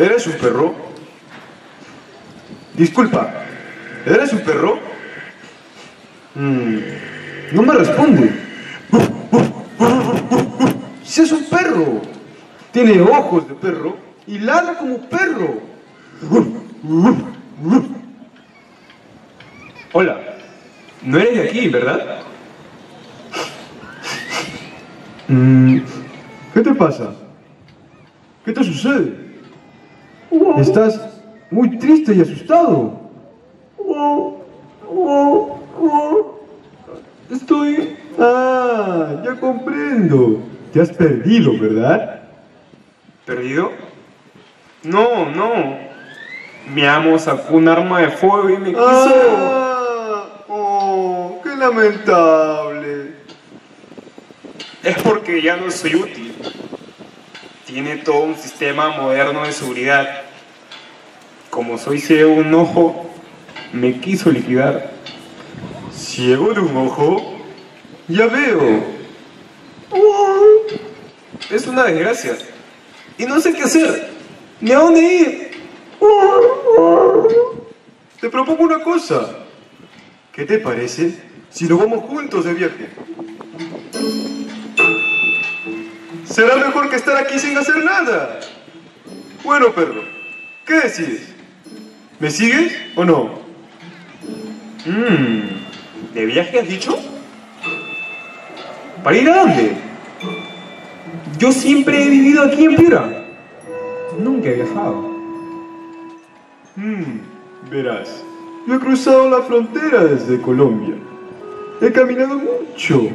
¿Eres un perro? Disculpa, ¿eres un perro? Mm, no me responde. Si es un perro, tiene ojos de perro y ladra como perro. Hola, no eres de aquí, ¿verdad? Mm, ¿Qué te pasa? ¿Qué te sucede? Estás muy triste y asustado. Estoy... Ah, ya comprendo. Te has perdido, ¿verdad? ¿Perdido? No, no. Mi amo sacó un arma de fuego y me quiso... Ah, oh, qué lamentable. Es porque ya no soy útil. Tiene todo un sistema moderno de seguridad. Como soy ciego un ojo, me quiso liquidar. ¿Ciego de un ojo? Ya veo. Es una desgracia. Y no sé qué hacer. Ni a dónde ir. Te propongo una cosa. ¿Qué te parece si nos vamos juntos de viaje? Será mejor que estar aquí sin hacer nada. Bueno, perro, ¿qué decides? ¿Me sigues o no? Mmm. ¿De viaje has dicho? ¿Para ir a dónde? Yo siempre he vivido aquí en Piura. Nunca he viajado. Hmm, verás, yo he cruzado la frontera desde Colombia. He caminado mucho,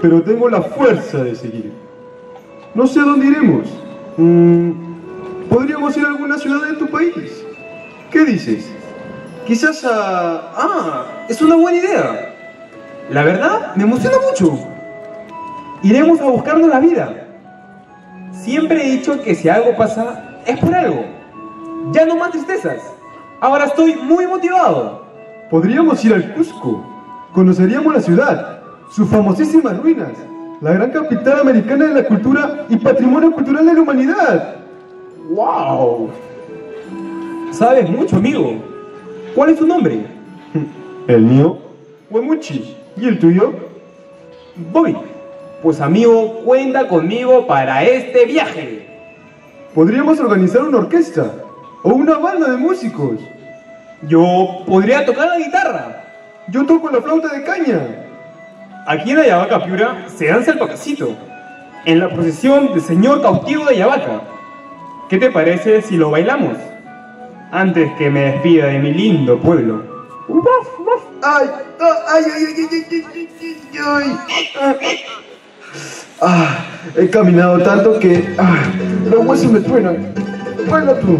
pero tengo la fuerza de seguir. No sé dónde iremos. Mm, Podríamos ir a alguna ciudad de tu país. ¿Qué dices? Quizás a... Ah, es una buena idea. La verdad, me emociona mucho. Iremos a buscarnos la vida. Siempre he dicho que si algo pasa, es por algo. Ya no más tristezas. Ahora estoy muy motivado. Podríamos ir al Cusco. Conoceríamos la ciudad, sus famosísimas ruinas, la gran capital americana de la cultura y patrimonio cultural de la humanidad. ¡Wow! Sabes mucho, amigo. ¿Cuál es tu nombre? El mío, Wemuchi. ¿Y el tuyo? Bobby. Pues amigo, cuenta conmigo para este viaje. Podríamos organizar una orquesta o una banda de músicos. Yo podría tocar la guitarra. Yo toco la flauta de caña aquí en Ayabaca Piura se danza el papacito, en la procesión del Señor Cautivo de Ayabaca. ¿Qué te parece si lo bailamos? Antes que me despida de mi lindo pueblo. ay, ay, ay, Ah, he caminado tanto que ah, los huesos me truenan. Baila tú.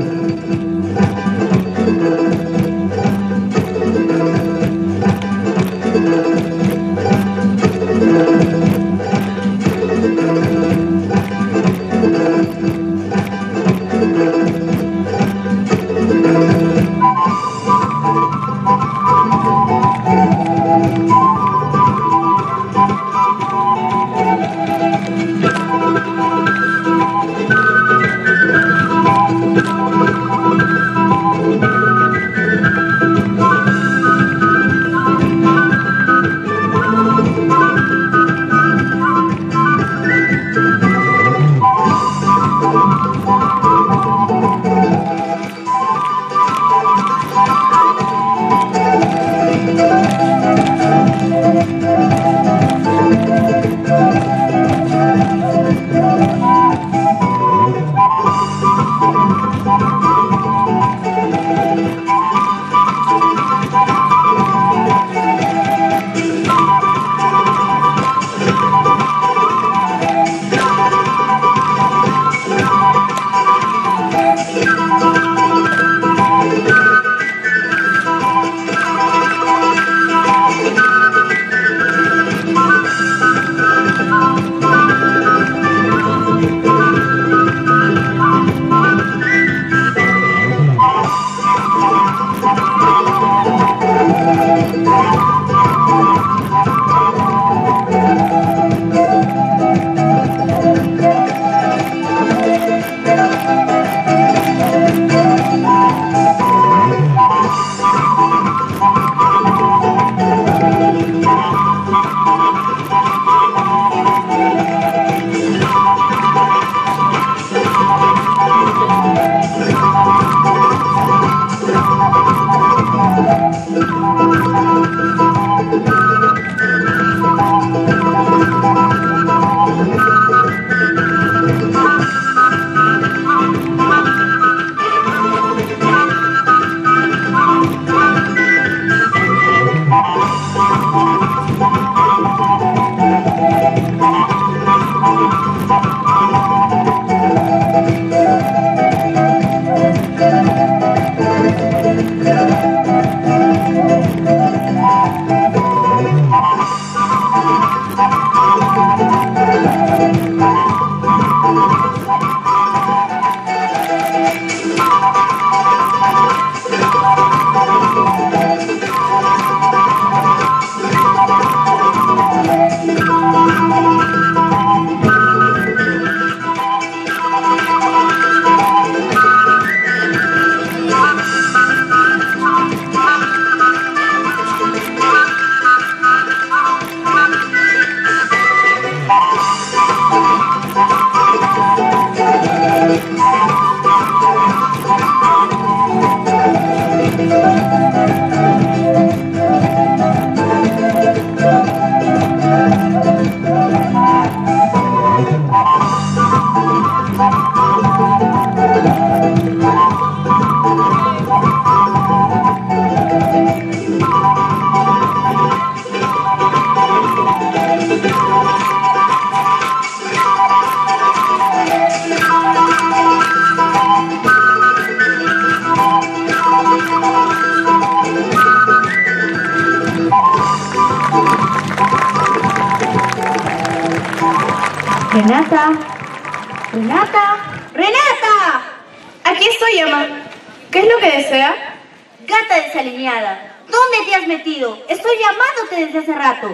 Gata desalineada. ¿Dónde te has metido? Estoy llamándote desde hace rato.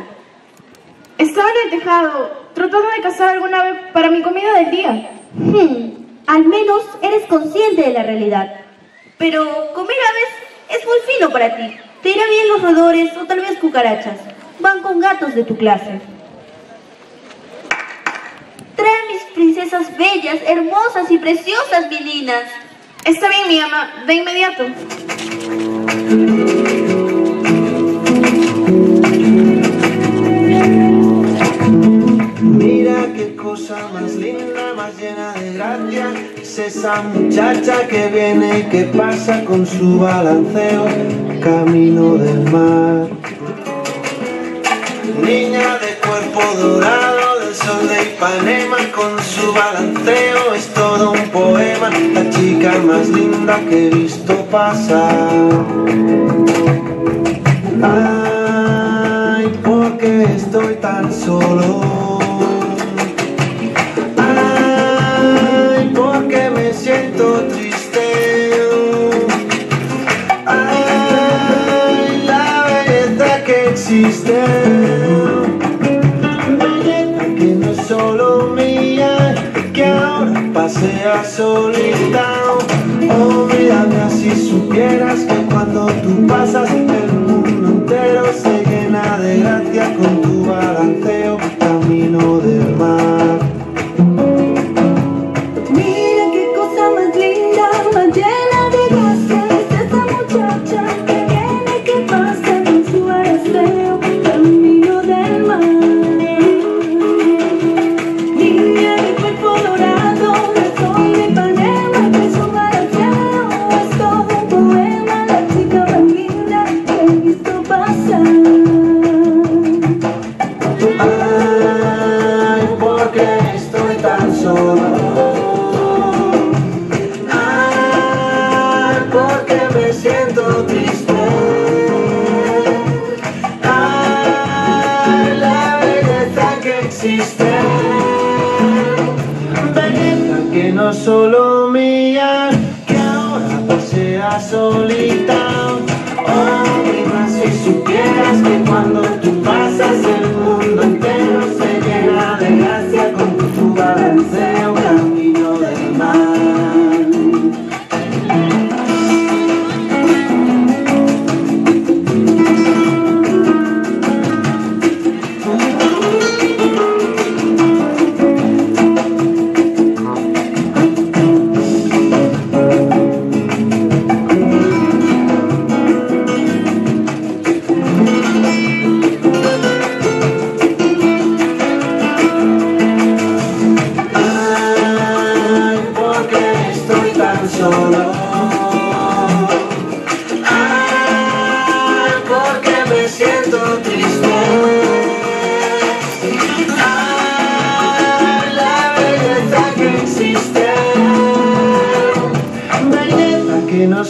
Estaba en el tejado, tratando de cazar alguna vez para mi comida del día. Hmm, al menos eres consciente de la realidad. Pero comer aves es muy fino para ti. Te irá bien los roedores o tal vez cucarachas. Van con gatos de tu clase. Trae a mis princesas bellas, hermosas y preciosas, meninas. Está bien, mi ama, de inmediato. Mira qué cosa más linda, más llena de gracia. Es esa muchacha que viene que pasa con su balanceo Camino del mar. Niña de cuerpo dorado Ipanema Con su balanceo es todo un poema La chica más linda que he visto pasar Ay, ¿por qué estoy tan solo? Ahora pasea solita Oh, mírame si supieras que cuando tú pasas el mundo entero se llena de gracia con tu balanceo camino del mar. Solita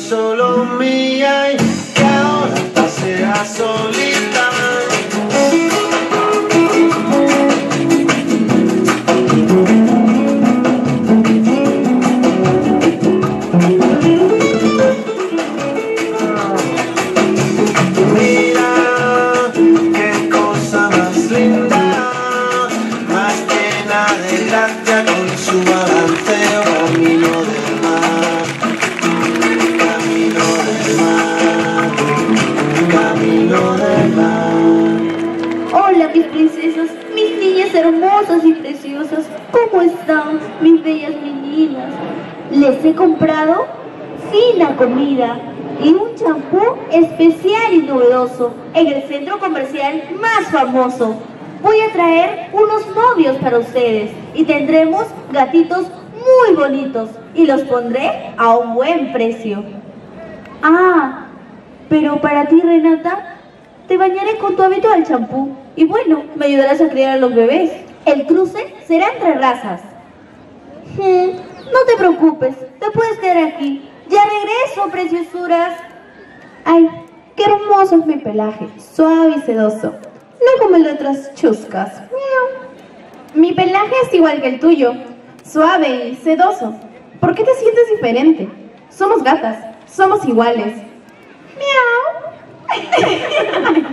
solo mía y que ahora pasea solita. Mira qué cosa más linda, más llena de gracia ¿Cómo están, mis bellas meninas? Les he comprado fina comida y un champú especial y novedoso en el centro comercial más famoso. Voy a traer unos novios para ustedes y tendremos gatitos muy bonitos y los pondré a un buen precio. Ah, pero para ti, Renata, te bañaré con tu habitual champú y bueno, me ayudarás a criar a los bebés. El cruce será entre razas. Hmm, no te preocupes, te puedes quedar aquí. Ya regreso, preciosuras. Ay, qué hermoso es mi pelaje, suave y sedoso. No como el de otras chuscas. Mi pelaje es igual que el tuyo, suave y sedoso. ¿Por qué te sientes diferente? Somos gatas, somos iguales. Miau.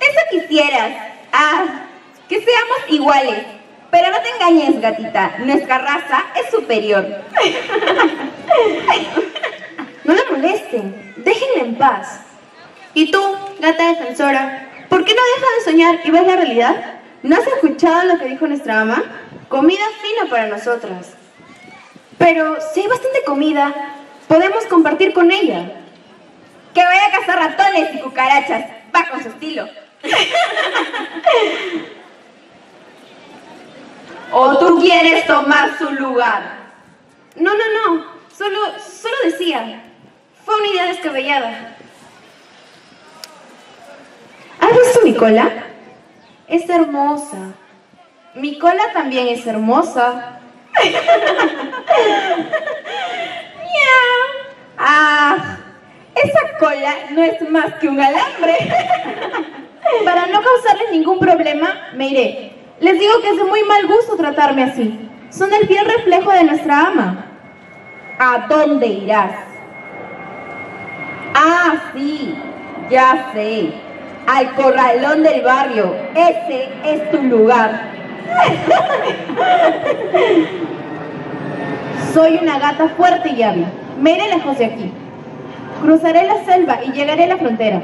Eso quisieras. Ah, que seamos iguales. Pero no te engañes, gatita. Nuestra raza es superior. No la molesten, déjenla en paz. ¿Y tú, gata defensora, por qué no dejas de soñar y ves la realidad? ¿No has escuchado lo que dijo nuestra ama? Comida fina para nosotras. Pero si hay bastante comida, podemos compartir con ella. Que vaya a cazar ratones y cucarachas. Va con su estilo. ¿O tú quieres tomar su lugar? No, no, no. Solo, solo decía. Fue una idea descabellada. ¿Has visto mi cola? Es hermosa. Mi cola también es hermosa. Miau. Ah, esa cola no es más que un alambre. Para no causarles ningún problema, me iré. Les digo que es de muy mal gusto tratarme así. Son el fiel reflejo de nuestra ama. ¿A dónde irás? Ah, sí, ya sé. Al corralón del barrio. Ese es tu lugar. Soy una gata fuerte y hábil. Me iré lejos de aquí. Cruzaré la selva y llegaré a la frontera.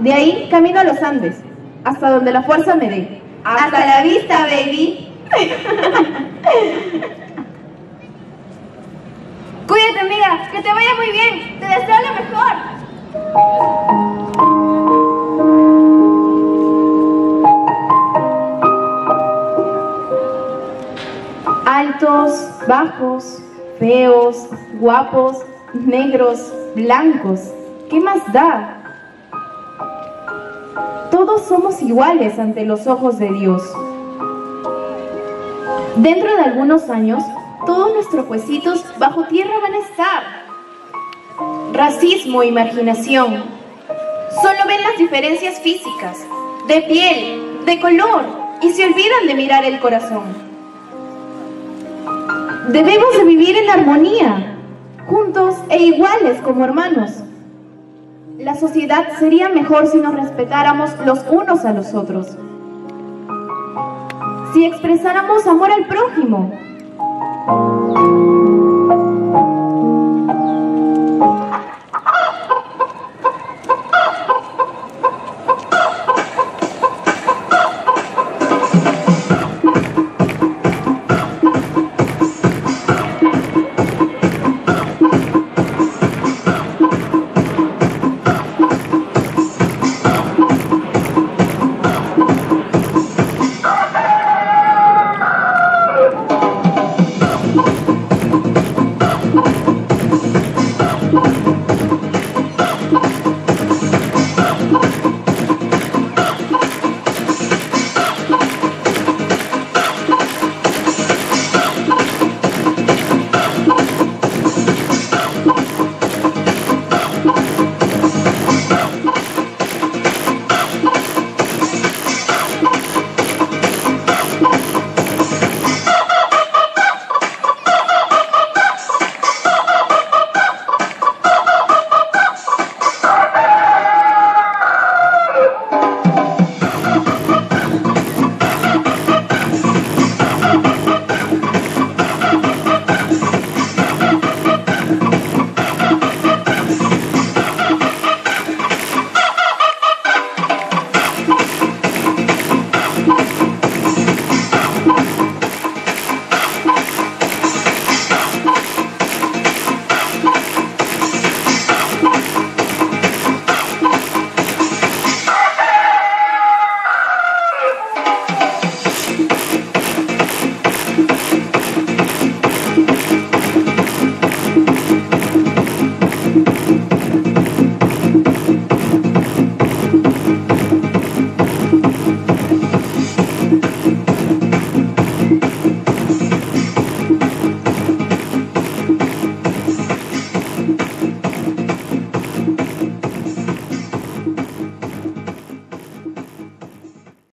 De ahí camino a los Andes, hasta donde la fuerza me dé. Hasta la vista, baby. Cuídate, amiga. Que te vaya muy bien. Te deseo lo mejor. Altos, bajos, feos, guapos, negros, blancos. ¿Qué más da? Todos somos iguales ante los ojos de Dios. Dentro de algunos años, todos nuestros huesitos bajo tierra van a estar. Racismo y marginación. Solo ven las diferencias físicas, de piel, de color, y se olvidan de mirar el corazón. Debemos de vivir en armonía, juntos e iguales como hermanos. La sociedad sería mejor si nos respetáramos los unos a los otros. Si expresáramos amor al prójimo,